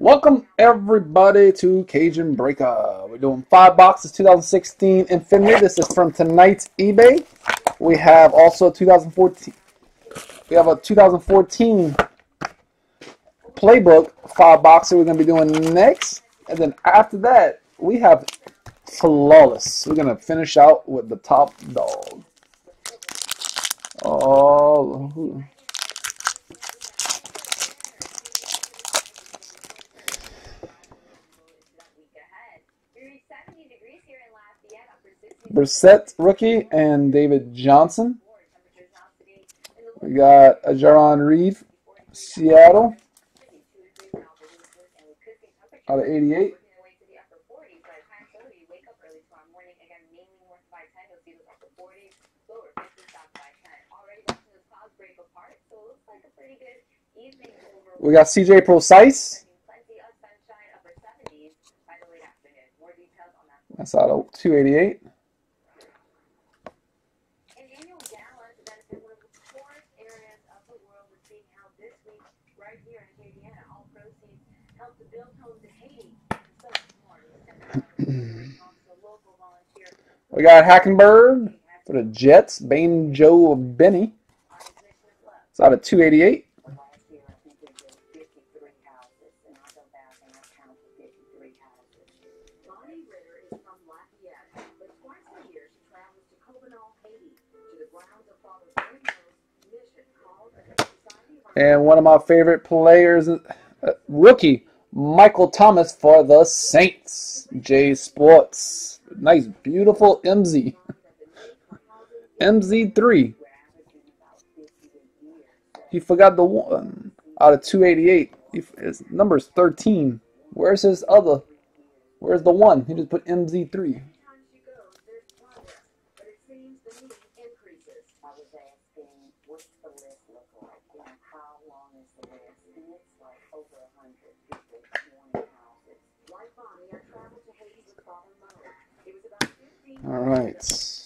Welcome everybody to Cajun Breaker. We're doing five boxes 2016 Infinity. This is from tonight's eBay. We have also 2014. We have a 2014 playbook five boxer we're gonna be doing next, and then after that we have flawless. We're gonna finish out with the top dog. Oh. Brissett rookie and David Johnson. We got a Jarran Reed, Seattle, out of 88. We got CJ Prosise. That's out of 288. We got Hackenberg for the Jets. Banjo Benny. It's out of 288. And one of my favorite players, uh, rookie, Michael Thomas for the Saints. J Sports. Nice, beautiful MZ. MZ3. He forgot the one out of 288. He, his number's 13. Where's his other? Where's the one? He just put MZ3. All right.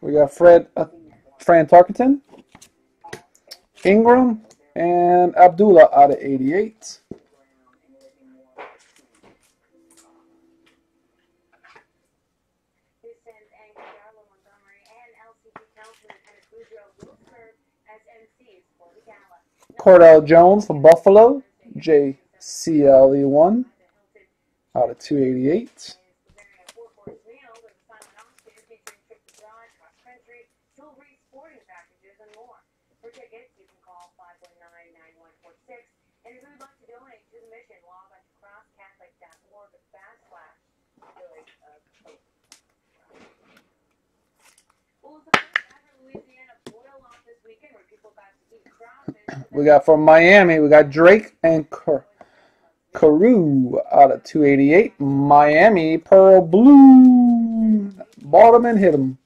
We got Fred, uh, Fran Tarkenton, Ingram, and Abdullah out of 88. Cardale Jones from Buffalo, JCLE1 out of 288. And if you would like to donate to the mission, log on to crosscatholic.org backslash We got from Miami, we got Drake and Car Carroo out of 288. Miami Pearl Blue. Bought him and hit him.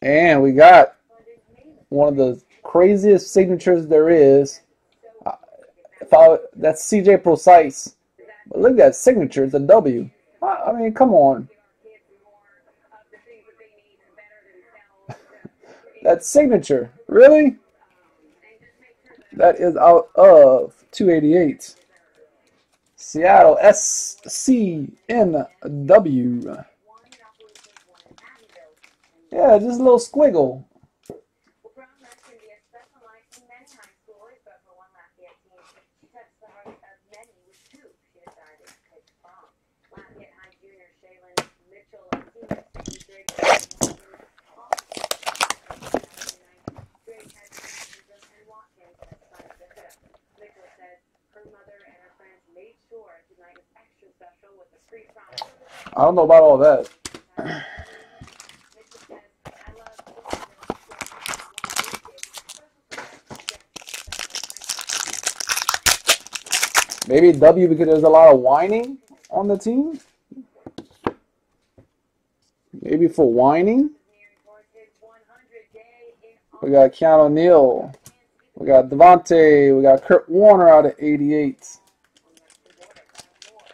And we got one of the craziest signatures there is. I, that's CJ Prosise. But look at that signature. It's a W. I mean, come on. that signature. Really? That is out of 288. Seattle SCNW. Yeah, just a little squiggle. I don't know about all that. Maybe W because there's a lot of whining on the team. Maybe for whining. We got Keanu Neal. We got Devontae. We got Kurt Warner out of 88.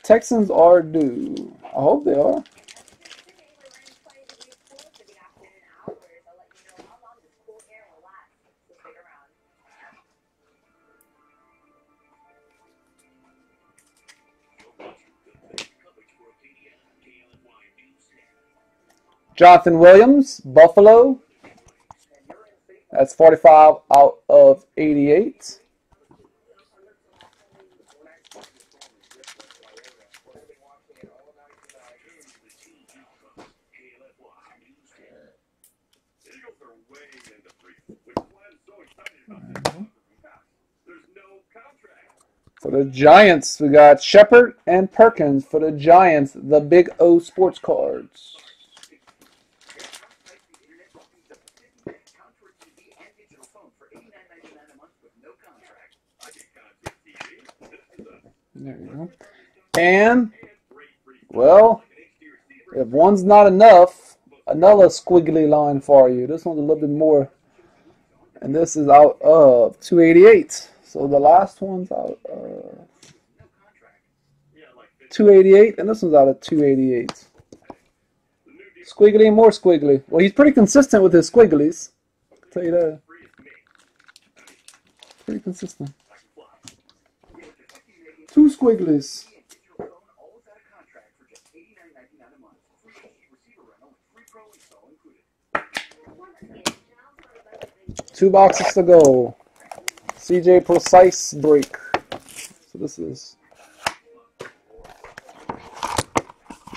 Texans are due. I hope they are. Jonathan Williams, Buffalo. That's 45 out of 88. For the Giants, we got Shepard and Perkins. For the Giants, the Big O Sports Cards. There you go. And, well, if one's not enough, another squiggly line for you. This one's a little bit more. And this is out of 288. So the last one's out of 288, and this one's out of 288. Squiggly more squiggly. Well, he's pretty consistent with his squigglies. I'll tell you that. Pretty consistent. Two squigglies. Two boxes to go. CJ Prosise break. So this is.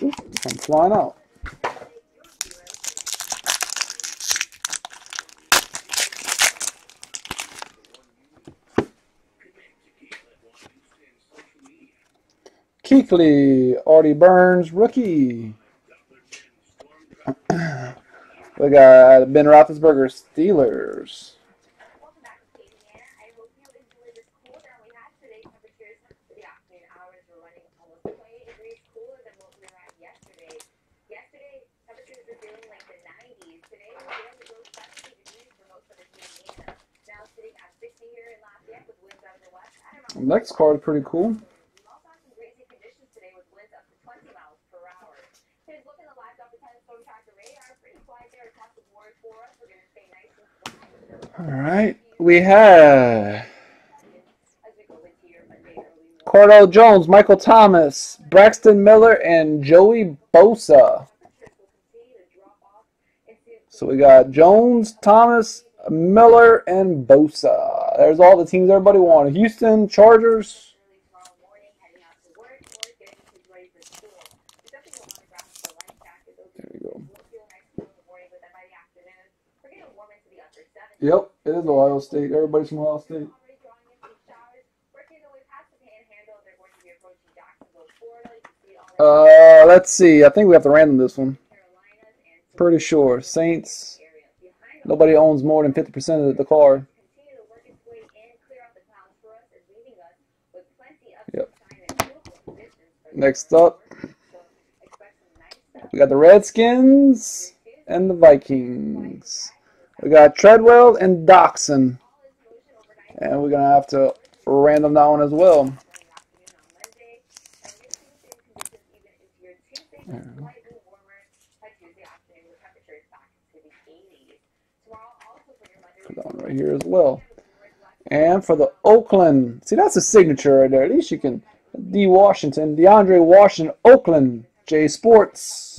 I'm flying out. Kuechly, Artie Burns, rookie. we got Ben Roethlisberger, Steelers. Next card pretty cool. All right, we have Cardale Jones, Michael Thomas, Braxton Miller, and Joey Bosa. So we got Jones, Thomas, Miller, and Bosa. There's all the teams everybody wanted. Houston, Chargers. Yep, it is Ohio State. Everybody's from Ohio State. Uh, let's see. I think we have to random this one. Pretty sure. Saints. Nobody owns more than 50% of the car. Yep. Next up, we got the Redskins and the Vikings. We got Treadwell and Doctson. And we're going to have to random that one as well. Put that one right here as well. And for the Oakland, see that's a signature right there. At least you can D Washington, DeAndre Washington, Oakland, J Sports.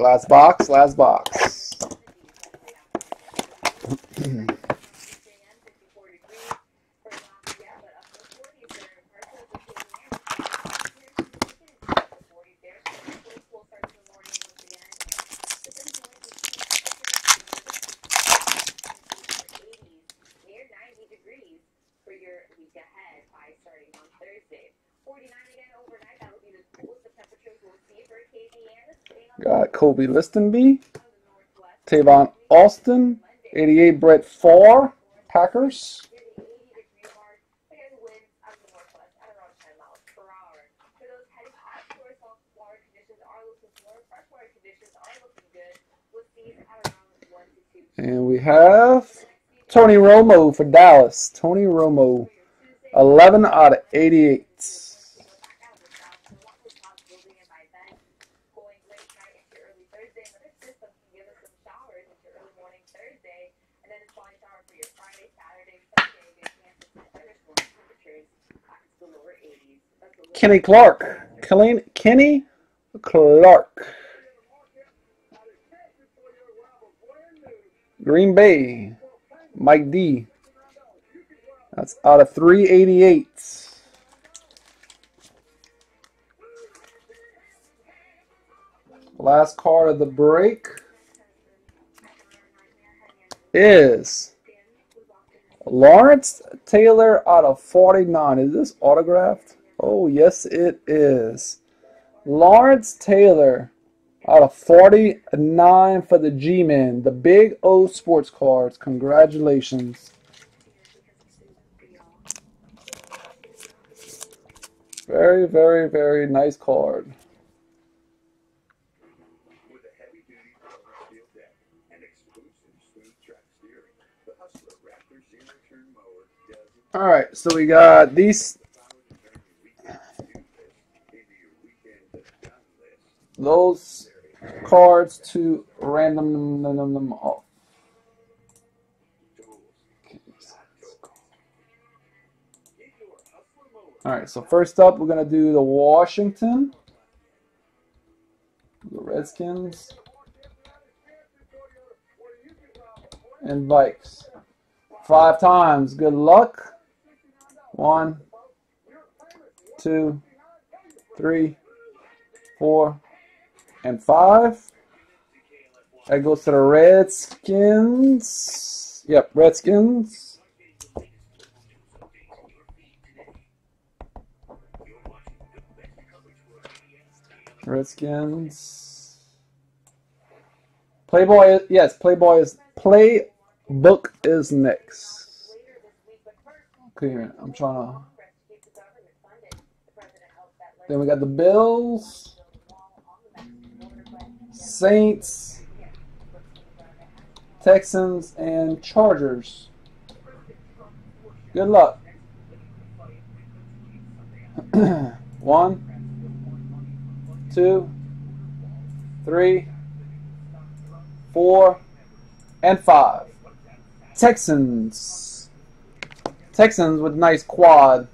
Last box, last box. Kobe Listenby, Tavon Austin, 88 Brett Favre, Packers. And we have Tony Romo for Dallas. Tony Romo, 11 out of 88. Kenny Clark. Kenny, Kenny Clark. Green Bay. Mike D. That's out of 388. Last card of the break is Lawrence Taylor out of 49. Is this autographed? Oh, yes, it is. Lawrence Taylor out of 49 for the G-Men. The Big O Sports Cards. Congratulations. Very, very, very nice card. All right, so we got these those cards to random them off. Oh. All right, so first up, we're going to do the Washington, the Redskins, and Vikes. Five times. Good luck. One, two, three, four, and five. That goes to the Redskins. Yep, Redskins. Redskins. Playboy, yes, Playboy is Playbook is next. Okay, I'm trying to. Then we got the Bills. Saints, Texans, and Chargers. Good luck. One, two, three, four, and five. Texans. Texans with nice quad.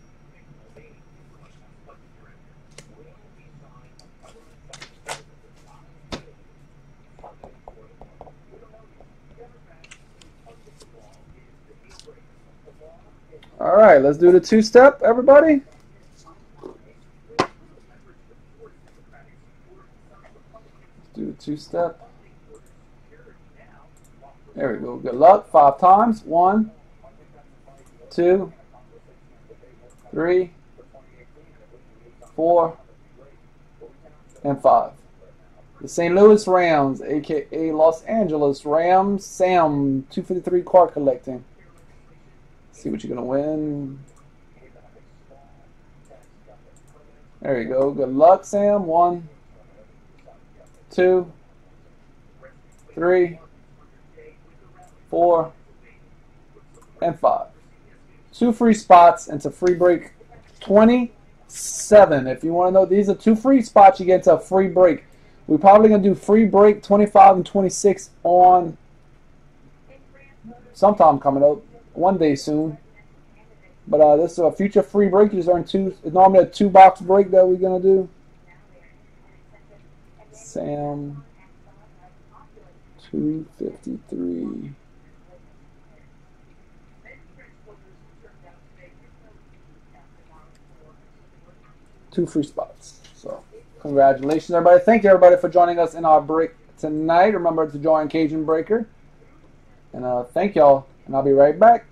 All right, let's do the two-step, everybody. Let's do the two-step. There we go. Good luck. Five times. One, two, three, four, and five. The St. Louis Rams, aka Los Angeles Rams, Sam, 253 card collecting. See what you're going to win. There you go. Good luck, Sam. One, two, three, four, and five. Two free spots into free break 27. If you want to know, these are two free spots you get to a free break. We're probably going to do free break 25 and 26 on sometime coming up one day soon. But uh, this is a future free break. These are two. It's normally a two box break that we're gonna do. Sam, two fifty three. Two free spots. So, congratulations, everybody. Thank you, everybody, for joining us in our break tonight. Remember to join Cajun Breaker. And uh, thank y'all, and I'll be right back.